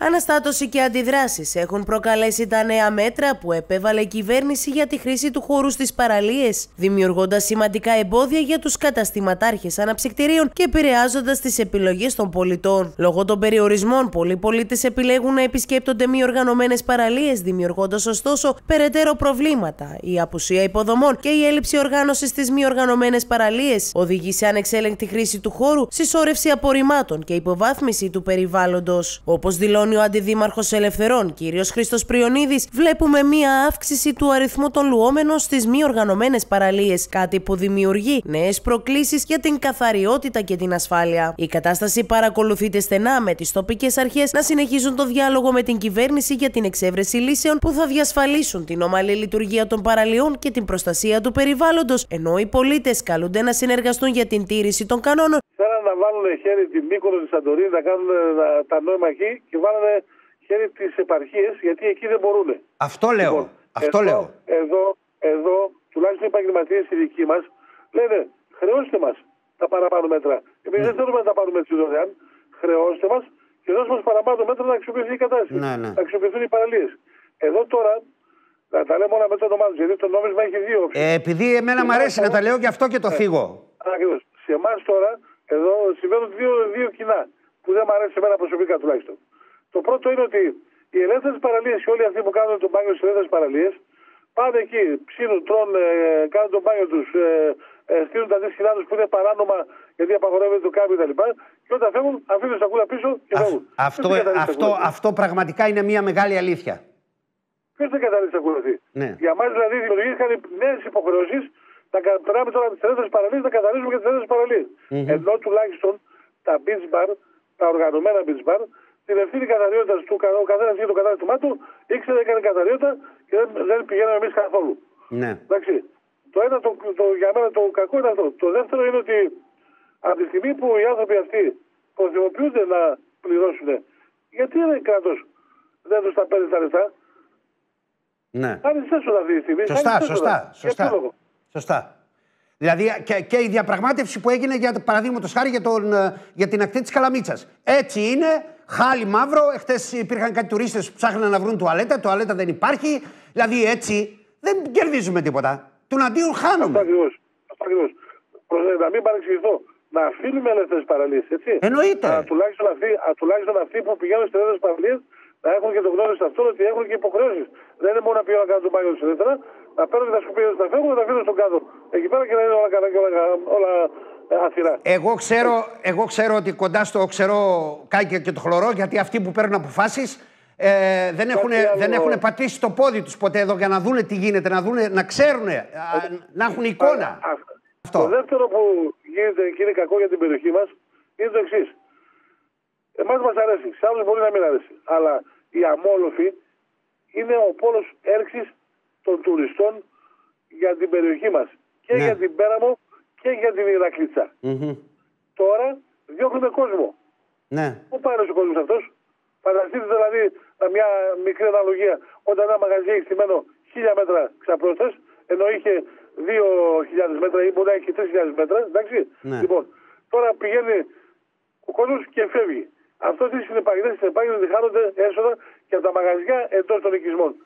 Αναστάτωση και αντιδράσεις έχουν προκαλέσει τα νέα μέτρα που επέβαλε η κυβέρνηση για τη χρήση του χώρου στις παραλίες, δημιουργώντας σημαντικά εμπόδια για τους καταστηματάρχες αναψυκτηρίων και επηρεάζοντας τις επιλογές των πολιτών. Λόγω των περιορισμών, πολλοί πολίτες επιλέγουν να επισκέπτονται μη οργανωμένες παραλίες, δημιουργώντας ωστόσο περαιτέρω προβλήματα. Η απουσία υποδομών και η έλλειψη οργάνωσης στις μη οργανωμένες παραλίες οδηγεί σε ανεξέλεγκτη χρήση του χώρου, συσσόρευση απορριμμάτων και υποβάθμιση του περιβάλλοντος. Όπως δηλώνει ο Αντιδήμαρχος Ελευθερών, κ. Χρήστος Πριονίδης, βλέπουμε μία αύξηση του αριθμού των λουόμενων στις μη οργανωμένες παραλίες, κάτι που δημιουργεί νέες προκλήσεις για την καθαριότητα και την ασφάλεια. Η κατάσταση παρακολουθείται στενά με τις τοπικές αρχές να συνεχίζουν το διάλογο με την κυβέρνηση για την εξέβρεση λύσεων που θα διασφαλίσουν την ομαλή λειτουργία των παραλιών και την προστασία του περιβάλλοντος, ενώ οι πολίτες καλούνται να συνεργαστούν για την τήρηση των κανόνων Θέλανε να βάλουν χέρι την Μύκονο τη Σαντορίνη, να κάνουν τα νόημα εκεί και βάλανε χέρι τις επαρχίες γιατί εκεί δεν μπορούν. Αυτό λέω. Λοιπόν, Αυτό εδώ, λέω. Εδώ, εδώ, τουλάχιστον οι επαγγελματίες οι δικοί μας λένε χρεώστε μας τα παραπάνω μέτρα. Εμείς δεν θέλουμε να τα πάρουμε έτσι δωρεάν. Χρεώστε μας και δώστε μας παραπάνω μέτρα να αξιοποιηθεί η κατάσταση. Ναι, ναι. Να αξιοποιηθούν οι παραλίες. Εδώ τώρα να τα λέμε όλα με το όνομά του, γιατί το νόμισμα έχει δύο όψεις. Ε, επειδή εμένα μου αρέσει να τα λέω και αυτό και το θίγω. Ακριβώς. Σε εμάς τώρα, εδώ συμβαίνουν δύο, δύο κοινά που δεν μου αρέσει εμένα προσωπικά τουλάχιστον. Το πρώτο είναι ότι οι ελεύθερες παραλίες και όλοι αυτοί που κάνουν τον μπάνιο στις ελεύθερες παραλίες πάνε εκεί, ψήνουν, τρώνε, ε, κάνουν τον μπάνιο τους, ε, ε, στείλουν τα δίσκυλά τους που είναι παράνομα γιατί απαγορεύεται το κάμπι κτλ. Και, και όταν φεύγουν, αφήνουν τα σακούλα πίσω και Α- φεύγουν. αυτό, Ποιος δεν καθαρίζει αυτό, σακούλα; αυτό πραγματικά είναι μια μεγάλη αλήθεια. Ποιος δεν καθαρίζει τα σακούλα αυτή; Ναι. Για μας δηλαδή δημιουργήθηκαν νέες υποχρεώσεις να κα- περνάμε τώρα τις ελεύθερε παραλίες να καθαρίζουμε και τις ελεύθερε παραλίες. Ενώ τουλάχιστον τα beach bar, τα οργανωμένα beach bar, την ευθύνη καθαριότητα του κα- ο καθένας για το κατάστημά του ήξερε έκανε καθαριότητα και δεν, δεν πηγαίναμε εμείς καθόλου. Ναι. Εντάξει. Το ένα το, το, για μένα το κακό είναι αυτό. Το δεύτερο είναι ότι από τη στιγμή που οι άνθρωποι αυτοί προθυμοποιούνται να πληρώσουν, γιατί ένα κράτος δεν τους τα παίρνει τα λεφτά; ναι. Κάνει έσοδα αυτή τη στιγμή. Σωστά, κάνεις έσοδα. σωστά, Για ποιο σωστά. Λόγο; Σωστά. Δηλαδή και, και η διαπραγμάτευση που έγινε για παραδείγματος χάρη για, τον, ε, για την ακτή της Καλαμίτσας. Έτσι είναι, χάλι μαύρο. Εχθές υπήρχαν κάτι τουρίστες που ψάχναν να βρουν τουαλέτα. Τουαλέτα δεν υπάρχει. Δηλαδή έτσι δεν κερδίζουμε τίποτα. Του αντίον Αυτό χάνουμε. ακριβώς. Αυτό ακριβώς. Προσέξτε, να μην παρεξηγηθώ. Να αφήνουμε ελεύθερες παραλίες, έτσι. Εννοείται. Αλλά τουλάχιστον αυτοί, α, τουλάχιστον αυτοί που πηγαίνουν στις ελεύθερες παραλίες να έχουν και το γνώριση αυτό ότι έχουν και υποχρεώσεις. Δεν είναι μόνο να πηγαίνουν να κάνουν το μπάνιο του ελεύθερα, να παίρνουν και τα σκουπίδια του, να φεύγουν, να τα αφήνουν στον κάδο. Εκεί πέρα και να είναι όλα καλά και όλα, όλα ε, αθυρά. Εγώ ξέρω, εγώ ξέρω ότι κοντά στο ξερό κάηκε και το χλωρό γιατί αυτοί που παίρνουν αποφάσεις ε, δεν, έχουν, Κάτι άλλο. δεν έχουν πατήσει το πόδι τους ποτέ εδώ για να δούνε τι γίνεται, να, δούνε, να ξέρουν, να έχουν εικόνα. Α, Αυτό. Το δεύτερο που γίνεται και είναι κακό για την περιοχή μας είναι το εξής. Εμάς μας αρέσει, σε άλλους μπορεί να μην αρέσει. Αλλά η Αμόλοφη είναι ο πόλος έρξη των τουριστών για την περιοχή μας. Και Ναι. για την Πέραμο και για την Ηρακλήτσα. Μμμ. Τώρα διώχνουμε κόσμο. Ναι. Πού πάει ο κόσμο αυτό, Φανταστείτε δηλαδή με μια μικρή αναλογία όταν ένα μαγαζί έχει στημένο χίλια μέτρα ξαπρόστε, ενώ είχε 2.000 μέτρα ή μπορεί να έχει 3.000 μέτρα. Εντάξει. Ναι. Λοιπόν, τώρα πηγαίνει ο κόσμος και φεύγει. Αυτός τι συνεπάγεται, συνεπάγεται ότι χάνονται έσοδα και από τα μαγαζιά εντός των οικισμών.